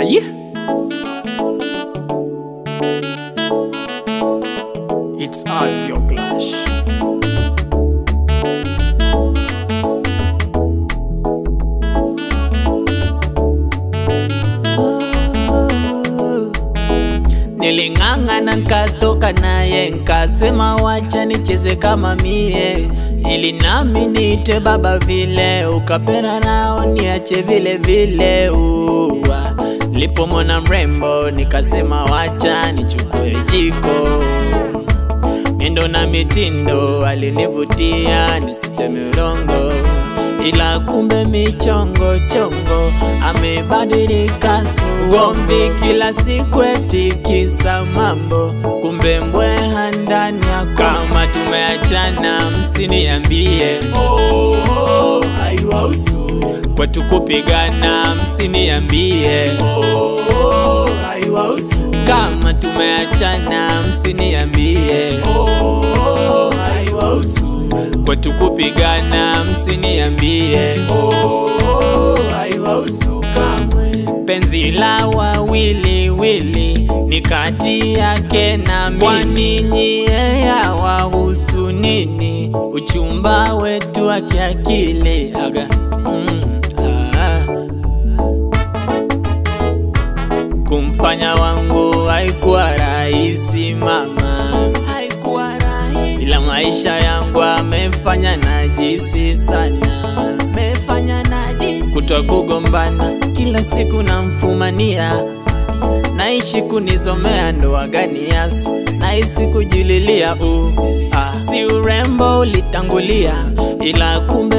Aye. It's us, your clash. Niling'ang'ana nkatoka naye nkasema wacha nicheze kama mie ili nami niite baba vile ukapenda nao niache vile vile. Uwa lipomona mrembo nikasema wacha nichukue jiko. Miendo na mitindo alinivutia nisiseme urongo. Ila kumbe michongo chongo amebadilika sugomvi kila siku etikisa mambo. Kumbe yako kama tumeachana msiniambie. Oh, oh, haiwahusu kwetu kupigana msiniambie. Oh, oh, haiwahusu kama tumeachana msiniambie. Oh, oh, haiwahusu kwetu kupigana msiniambie. Oh, oh, haiwahusu kamwe. Penzi la wawili wili ni kati yake na mimi. Kwa nini yeye wahusu nini? Uchumba wetu wa kiakili. Aga. Mm, ah. kumfanya wangu haikuwa rahisi mama. Haikuwa rahisi. Ila maisha yangu amefanya najisi sana. Amefanya najisi. Kugombana kila siku namfumania naishi kunizomea ndoa gani yasi naisi kujililia u ah, si urembo ulitangulia ila kumbe